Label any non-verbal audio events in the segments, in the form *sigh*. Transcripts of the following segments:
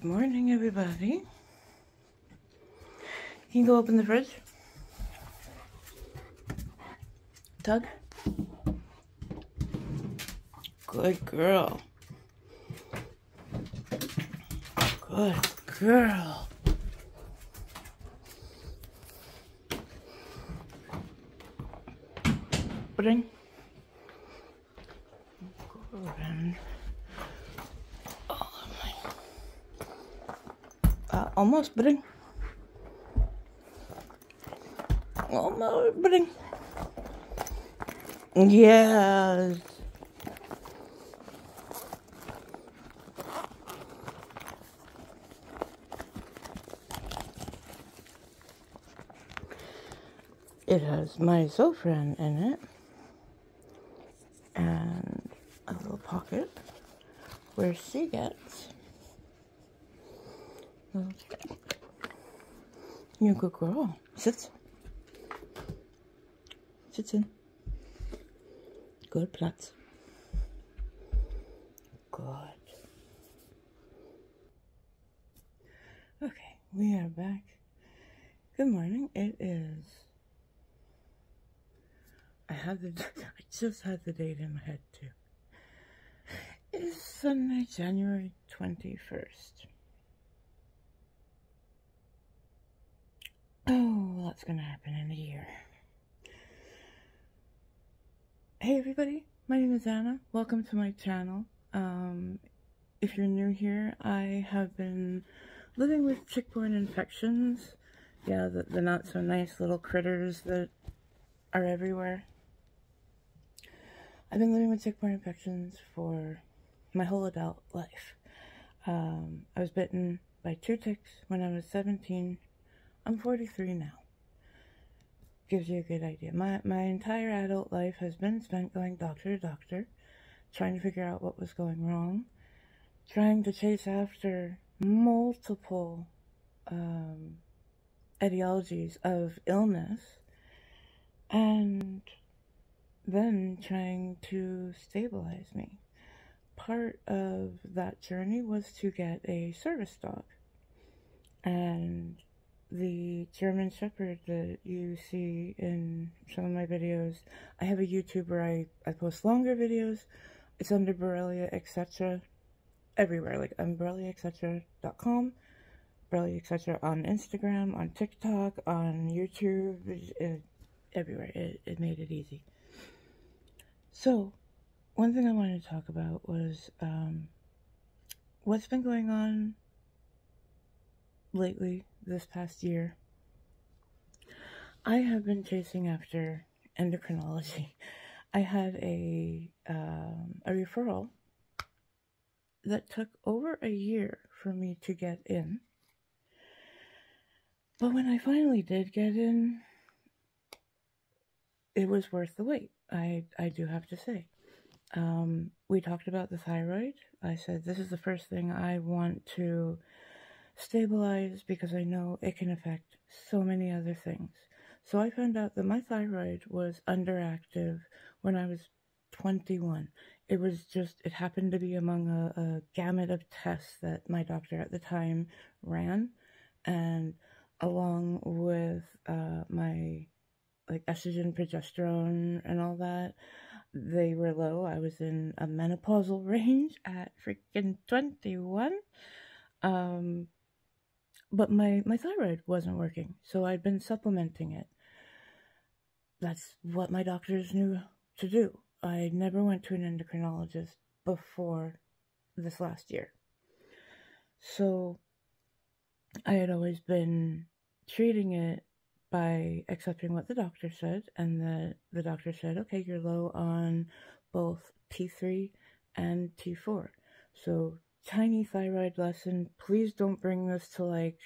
Good morning, everybody. Can you go open the fridge? Tug? Good girl. Good girl. Bring. Good. Oh my. Uh, almost, bring. Almost, bring. Yes. It has my Zofran in it. And a little pocket where she gets. You're a good girl. Sit. Sit in. Good place. Good. Okay, we are back. Good morning. It is. I had the. *laughs* I just had the date in my head too. It is Sunday, January 21st. what's going to happen in a year. Hey everybody, my name is Anna. Welcome to my channel. Um, if you're new here, I have been living with tick-borne infections. Yeah, the, the not-so-nice little critters that are everywhere. I've been living with tick-borne infections for my whole adult life. Um, I was bitten by two ticks when I was 17. I'm 43 now gives you a good idea. My, my entire adult life has been spent going doctor to doctor, trying to figure out what was going wrong, trying to chase after multiple um, etiologies of illness, and then trying to stabilize me. Part of that journey was to get a service dog. And the German Shepherd that you see in some of my videos. I have a YouTube where I, I post longer videos. It's under Borrelia, etc. everywhere. Like I'm BorreliaEtc.com, Borrelia, etc. on Instagram, on TikTok, on YouTube, it, everywhere. It, it made it easy. So, one thing I wanted to talk about was um, what's been going on lately this past year, I have been chasing after endocrinology. *laughs* I had a um, a referral that took over a year for me to get in. But when I finally did get in, it was worth the wait. I I do have to say. Um, we talked about the thyroid. I said this is the first thing I want to stabilize because I know it can affect so many other things. So I found out that my thyroid was underactive when I was 21. It was just, it happened to be among a, a gamut of tests that my doctor at the time ran. And along with uh, my like estrogen, progesterone, and all that, they were low. I was in a menopausal *laughs* range at freaking 21. Um, but my, my thyroid wasn't working, so I'd been supplementing it. That's what my doctors knew to do. I never went to an endocrinologist before this last year. So I had always been treating it by accepting what the doctor said, and the, the doctor said, okay, you're low on both T3 and T4. So tiny thyroid lesson. Please don't bring this to like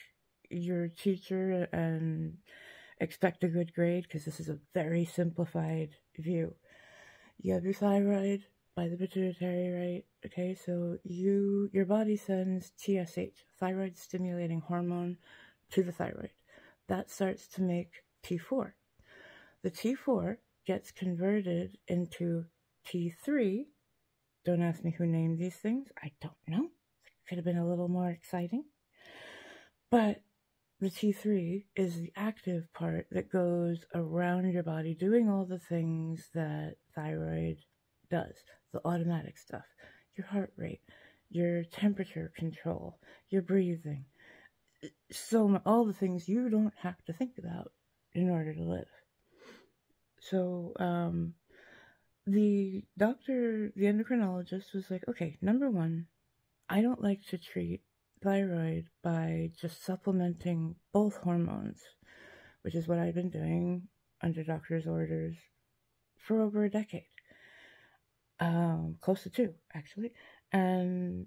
your teacher and expect a good grade because this is a very simplified view. You have your thyroid by the pituitary, right? Okay, so you your body sends TSH, thyroid stimulating hormone, to the thyroid. That starts to make T4. The T4 gets converted into T3 don't ask me who named these things. I don't know. could have been a little more exciting. But the T3 is the active part that goes around your body doing all the things that thyroid does, the automatic stuff, your heart rate, your temperature control, your breathing, so all the things you don't have to think about in order to live. So, um, the doctor, the endocrinologist was like, okay, number one, I don't like to treat thyroid by just supplementing both hormones, which is what I've been doing under doctor's orders for over a decade. Um, close to two, actually. And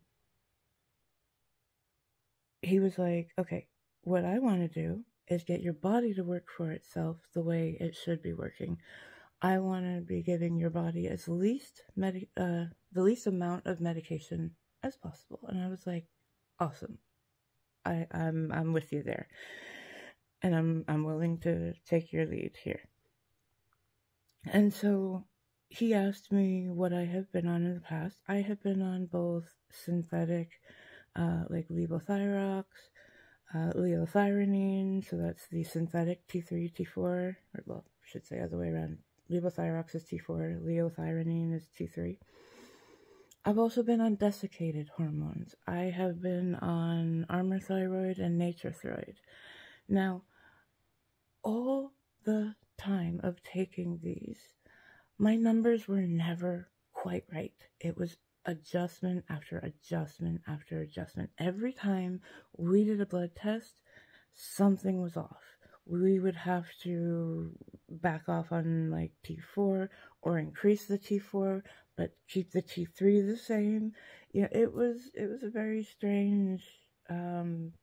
he was like, okay, what I want to do is get your body to work for itself the way it should be working. I want to be giving your body as least med- uh, the least amount of medication as possible. And I was like, awesome. I, I'm I'm with you there. And I'm I'm willing to take your lead here. And so he asked me what I have been on in the past. I have been on both synthetic, uh, like levothyrox, uh, levothyronine, so that's the synthetic T3, T4, or well, I should say other way around. Levothyrox is T4, liothyronine is T3. I've also been on desiccated hormones. I have been on Armour Thyroid and Nature Thyroid. Now, all the time of taking these, my numbers were never quite right. It was adjustment after adjustment after adjustment. Every time we did a blood test, something was off. We would have to back off on like T4 or increase the T4, but keep the T3 the same. Yeah, it was it was a very strange um,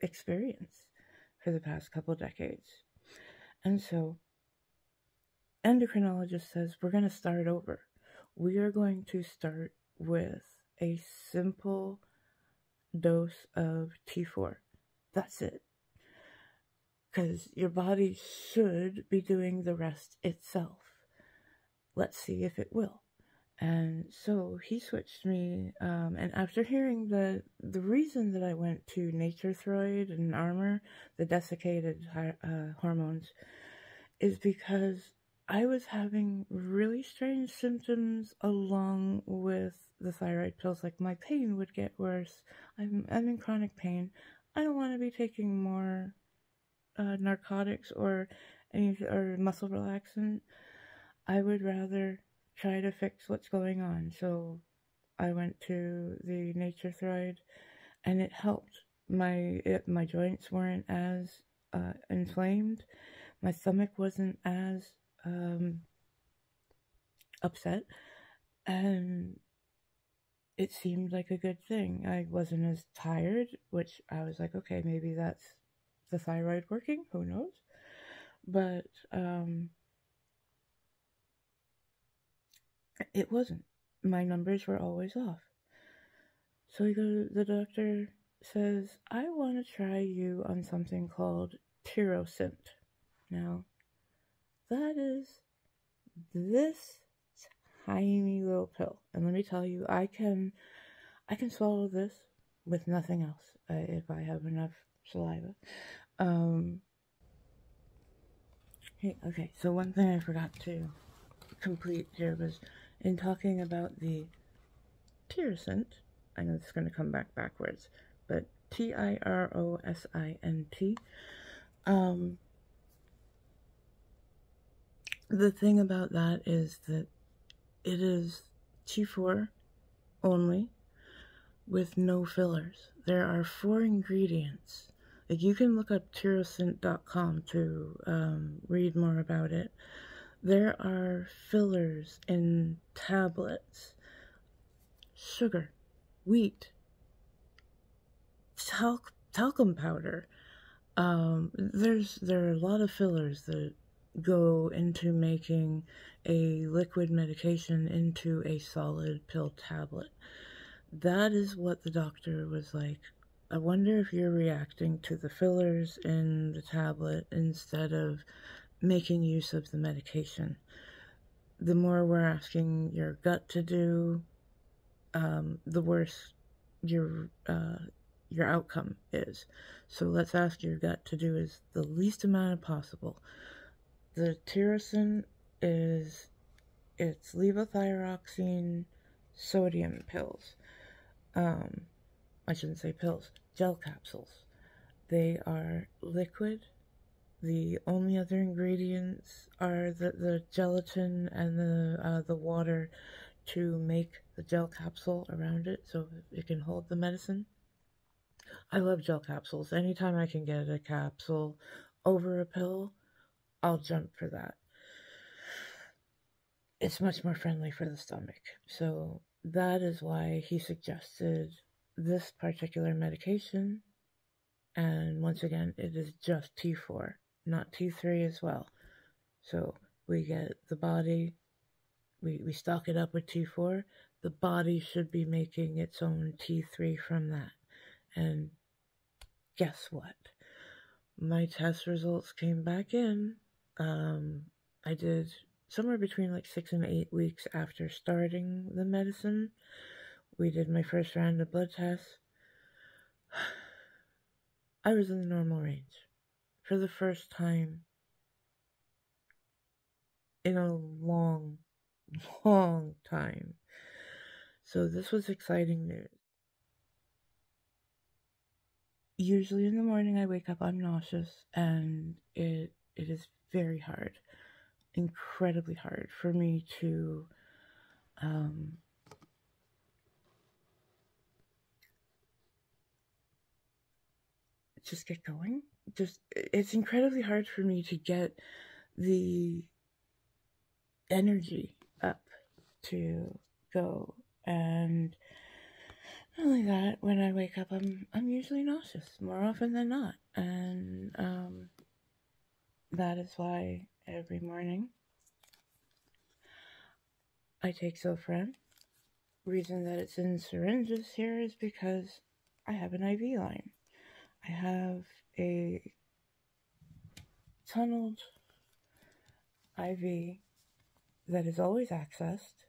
experience for the past couple decades. And so endocrinologist says we're going to start over. We are going to start with a simple dose of T4. That's it. Because your body should be doing the rest itself. Let's see if it will. And so he switched me, um, and after hearing the the reason that I went to Nature Thyroid and Armour, the desiccated uh, hormones, is because I was having really strange symptoms along with the thyroid pills. Like my pain would get worse. I'm I'm in chronic pain. I don't want to be taking more uh, narcotics or any or muscle relaxant. I would rather try to fix what's going on. So I went to the Nature Thyroid, and it helped. My it, my joints weren't as uh, inflamed. My stomach wasn't as um, upset, and it seemed like a good thing. I wasn't as tired, which I was like, okay, maybe that's the thyroid working. Who knows? But um, it wasn't. My numbers were always off. So we go. The doctor says, "I want to try you on something called Tirosint." Now, that is this tiny little pill. And let me tell you, I can, I can swallow this with nothing else uh, if I have enough saliva. Um, okay, okay, so one thing I forgot to complete here was in talking about the Tirosint, I know it's going to come back backwards, but T-I-R-O-S-I-N-T, um, the thing about that is that it is T4 only with no fillers. There are four ingredients. Like you can look up tirosint.com to um, read more about it. There are fillers in tablets, sugar, wheat, talc talcum powder. Um, there's there are a lot of fillers that go into making a liquid medication into a solid pill tablet. That is what the doctor was like. I wonder if you're reacting to the fillers in the tablet instead of making use of the medication. The more we're asking your gut to do, um, the worse your uh, your outcome is. So let's ask your gut to do is the least amount possible. The Tirosint is it's levothyroxine sodium pills. Um, I shouldn't say pills, gel capsules. They are liquid. The only other ingredients are the, the gelatin and the uh, the water to make the gel capsule around it so it can hold the medicine. I love gel capsules. Anytime I can get a capsule over a pill, I'll jump for that. It's much more friendly for the stomach. So that is why he suggested this particular medication. And once again, it is just T4, not T3 as well. So we get the body, we, we stock it up with T4. The body should be making its own T3 from that. And guess what? My test results came back in. Um, I did somewhere between like six and eight weeks after starting the medicine. We did my first round of blood tests. *sighs* I was in the normal range for the first time in a long, *laughs* long time. So this was exciting news. Usually in the morning I wake up I'm nauseous and it it is very hard incredibly hard for me to um, just get going. Just it's incredibly hard for me to get the energy up to go and not only that when i wake up i'm i'm usually nauseous more often than not and um that is why every morning. I take Zofran. Reason that it's in syringes here is because I have an IV line. I have a tunneled IV that is always accessed.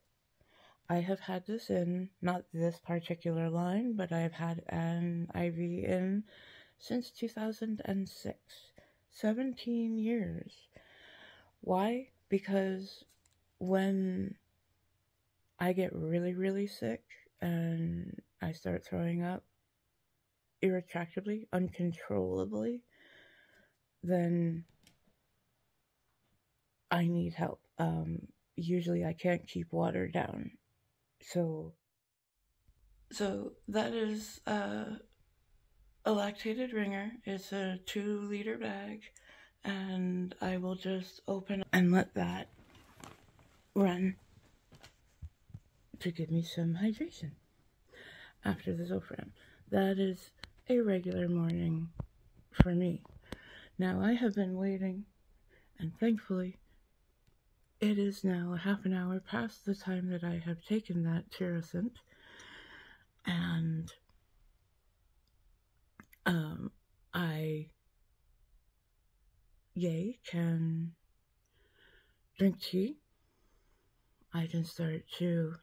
I have had this in, not this particular line, but I have had an IV in since 2006. 17 years. Why? Because when I get really, really sick and I start throwing up irretractably, uncontrollably, then I need help. Um, usually I can't keep water down. So, so that is uh, a lactated ringer. It's a two liter bag and I will just open and let that run to give me some hydration after the Zofran. That is a regular morning for me. Now I have been waiting and thankfully it is now half an hour past the time that I have taken that Tirosint and um I yay can drink tea. I can start to.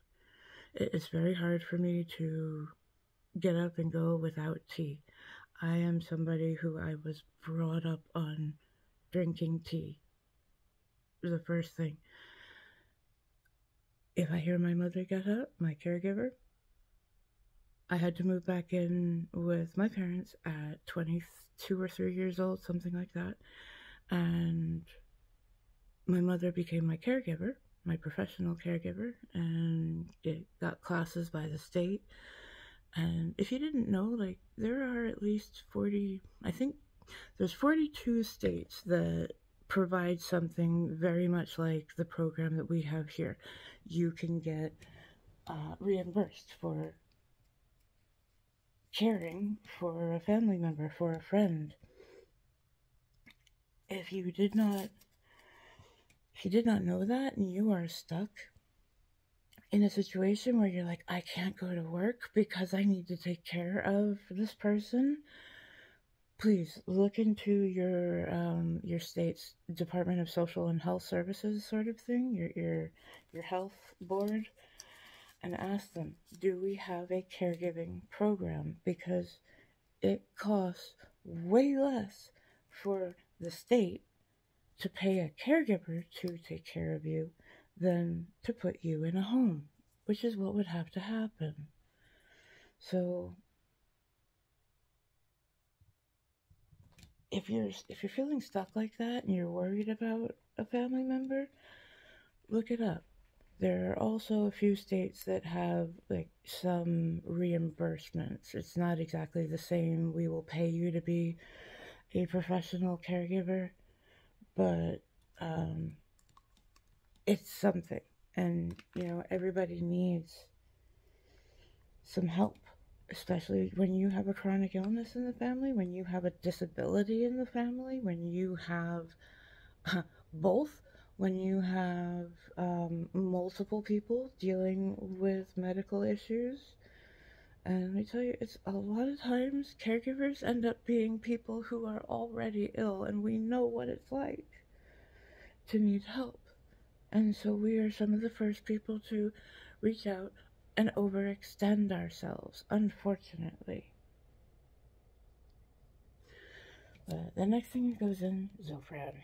It's very hard for me to get up and go without tea. I am somebody who I was brought up on drinking tea. The first thing. If I hear my mother get up, my caregiver, I had to move back in with my parents at 22 or 3 years old, something like that and my mother became my caregiver, my professional caregiver, and it got classes by the state. And if you didn't know, like there are at least 40, I think there's 42 states that provide something very much like the program that we have here. You can get uh, reimbursed for caring for a family member, for a friend if you did not if you did not know that and you are stuck in a situation where you're like I can't go to work because I need to take care of this person please look into your um, your state's Department of Social and Health Services sort of thing your your your health board and ask them, do we have a caregiving program? Because it costs way less for the state to pay a caregiver to take care of you than to put you in a home, which is what would have to happen. So if you're if you're feeling stuck like that and you're worried about a family member, look it up. There are also a few states that have like some reimbursements. It's not exactly the same. We will pay you to be a professional caregiver, but um, it's something. And, you know, everybody needs some help, especially when you have a chronic illness in the family, when you have a disability in the family, when you have both when you have um, multiple people dealing with medical issues. And let me tell you, it's a lot of times caregivers end up being people who are already ill, and we know what it's like to need help. And so we are some of the first people to reach out and overextend ourselves, unfortunately. But the next thing that goes in, Zofran.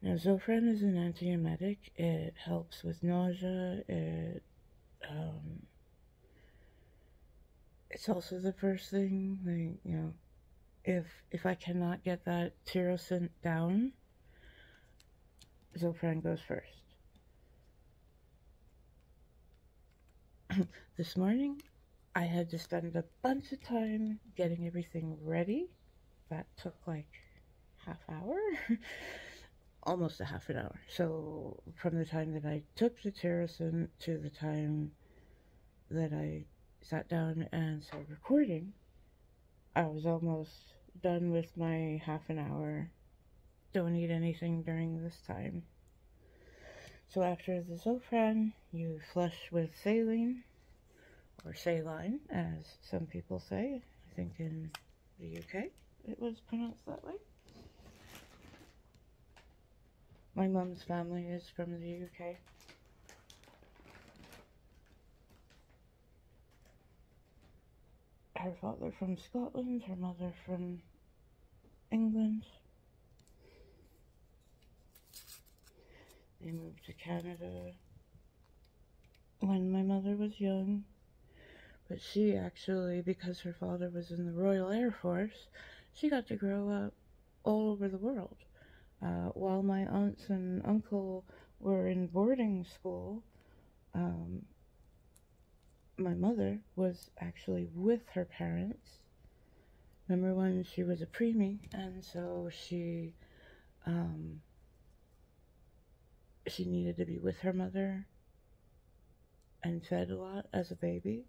Now, Zofran is an antiemetic. It helps with nausea. It, um, it's also the first thing, like, you know, if, if I cannot get that tirosint down, Zofran goes first. *clears throat* this morning, I had to spend a bunch of time getting everything ready. That took like half hour. *laughs* almost a half an hour. So from the time that I took the Tirosint to the time that I sat down and started recording, I was almost done with my half an hour. Don't eat anything during this time. So after the Zofran, you flush with saline, or saline, as some people say. I think in the UK it was pronounced that way. My mum's family is from the UK. Her father from Scotland, her mother from England. They moved to Canada when my mother was young. But she actually, because her father was in the Royal Air Force, she got to grow up all over the world. Uh, while my aunts and uncle were in boarding school, um, my mother was actually with her parents. Number one, she was a preemie, and so she um, she needed to be with her mother and fed a lot as a baby.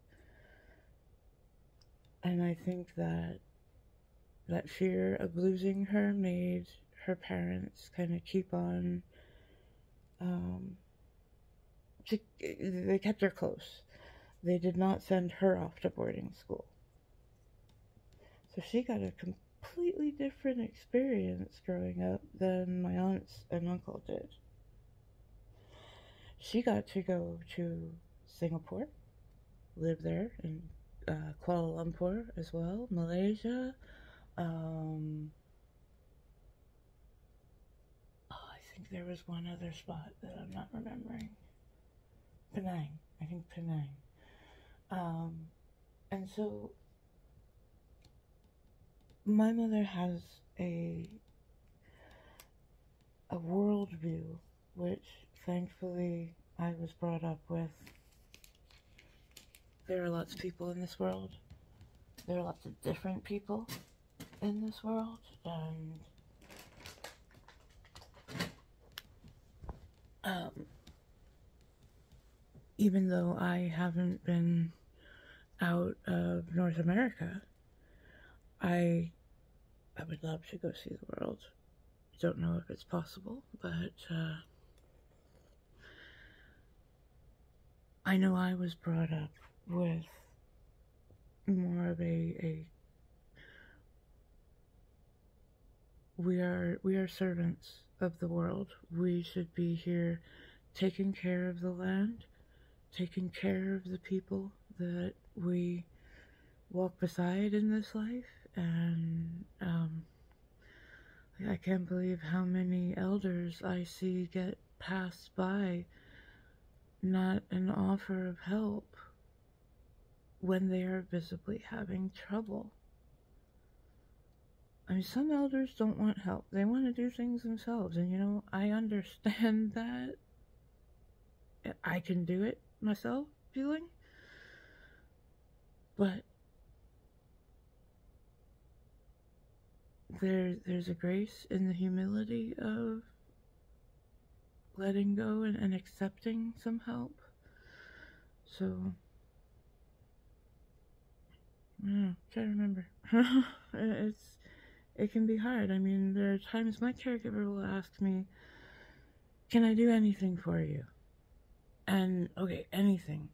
And I think that that fear of losing her made her parents kind of keep on um, to, they kept her close. They did not send her off to boarding school. So she got a completely different experience growing up than my aunts and uncle did she got to go to singapore live there in uh, kuala lumpur as well malaysia um, I think there was one other spot that I'm not remembering. Penang. I think Penang. Um, and so my mother has a a worldview which thankfully I was brought up with. There are lots of people in this world. There are lots of different people in this world, and um, even though I haven't been out of North America, I I would love to go see the world. Don't know if it's possible, but uh, I know I was brought up with more of a, a we are we are servants of the world. We should be here taking care of the land, taking care of the people that we walk beside in this life. And um, I can't believe how many elders I see get passed by, not an offer of help when they are visibly having trouble. I mean, some elders don't want help. They want to do things themselves. And, you know, I understand *laughs* that. I can do it myself, feeling. But there, there's a grace in the humility of letting go and, and accepting some help. So, yeah, can't remember. *laughs* it's it can be hard. I mean, there are times my caregiver will ask me, "Can I do anything for you?" And okay, anything.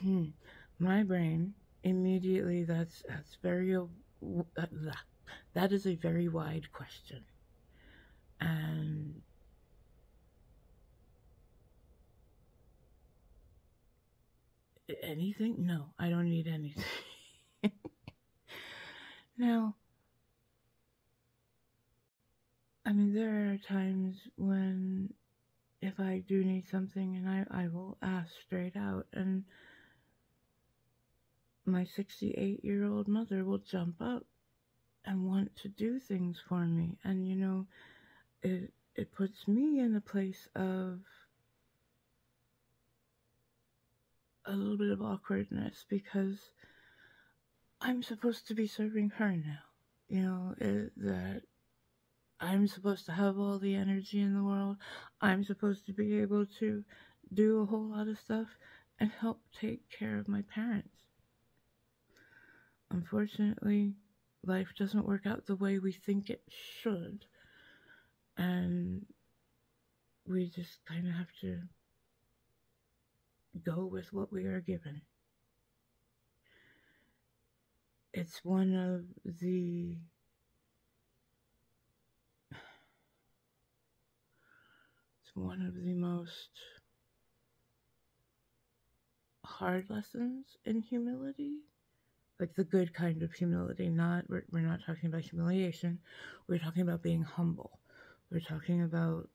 Hmm, my brain immediately that's that's very uh, that is a very wide question, and anything? No, I don't need anything. *laughs* now, I mean, there are times when if I do need something and I, I will ask straight out and my 68 year old mother will jump up and want to do things for me and you know it it puts me in a place of a little bit of awkwardness because I'm supposed to be serving her now. You know, it, that I'm supposed to have all the energy in the world. I'm supposed to be able to do a whole lot of stuff and help take care of my parents. Unfortunately, life doesn't work out the way we think it should. And we just kind of have to go with what we are given. It's one of the it's one of the most hard lessons in humility like the good kind of humility not we're, we're not talking about humiliation. We're talking about being humble. We're talking about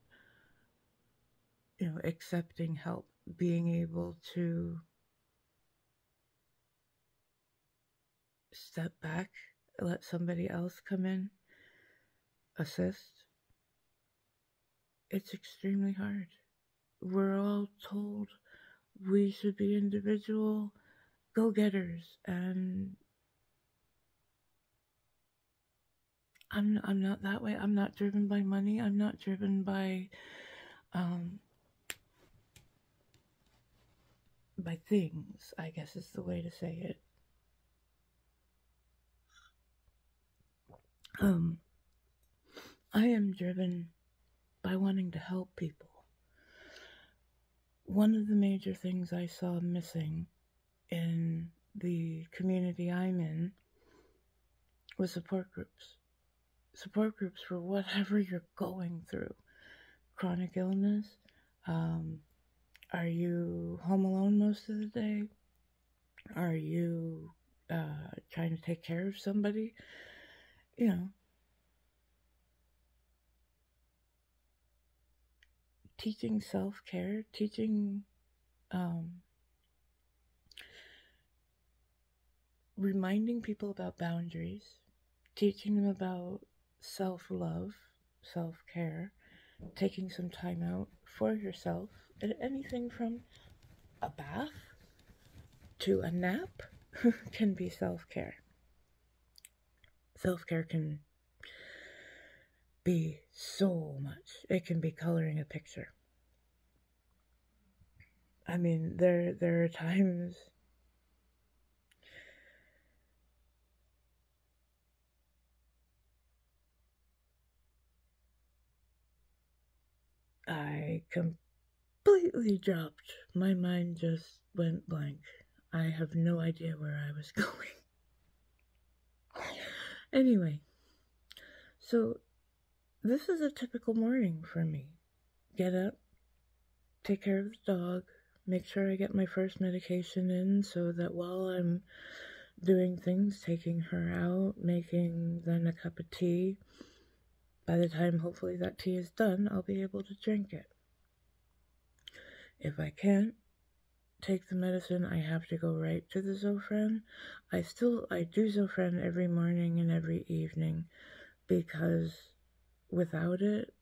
you know accepting help being able to step back, let somebody else come in, assist. It's extremely hard. We're all told we should be individual go getters, and I'm I'm not that way. I'm not driven by money. I'm not driven by um, by things, I guess is the way to say it. Um, I am driven by wanting to help people. One of the major things I saw missing in the community I'm in was support groups. Support groups for whatever you're going through chronic illness, um, are you home alone most of the day? Are you uh, trying to take care of somebody? You know, teaching self care, teaching, um, reminding people about boundaries, teaching them about self love, self care, taking some time out for yourself anything from a bath to a nap *laughs* can be self care. Self care can be so much. It can be coloring a picture. I mean, there there are times I com- completely dropped. My mind just went blank. I have no idea where I was *laughs* going. anyway, so this is a typical morning for me. Get up, take care of the dog, make sure I get my first medication in so that while I'm doing things, taking her out, making then a cup of tea, by the time hopefully that tea is done, I'll be able to drink it. If I can't take the medicine, I have to go right to the Zofran. I still, I do Zofran every morning and every evening because without it,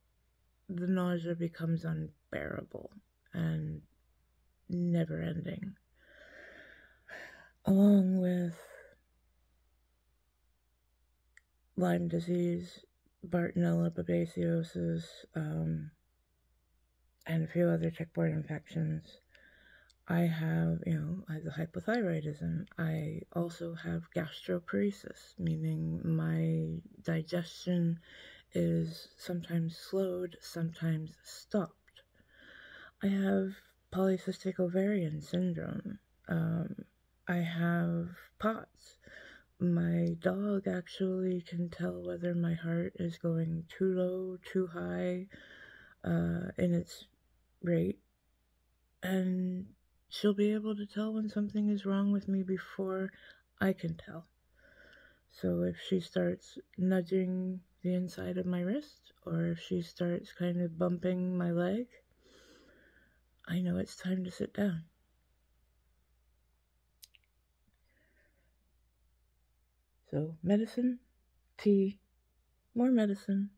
the nausea becomes unbearable and never ending. Along with Lyme disease, Bartonella babesiosis, um, and a few other tick-borne infections. I have, you know, I have the hypothyroidism. I also have gastroparesis, meaning my digestion is sometimes slowed, sometimes stopped. I have polycystic ovarian syndrome. Um, I have POTS. My dog actually can tell whether my heart is going too low, too high uh, in its rate. And she'll be able to tell when something is wrong with me before I can tell. So if she starts nudging the inside of my wrist, or if she starts kind of bumping my leg, I know it's time to sit down. So, medicine, tea, more medicine,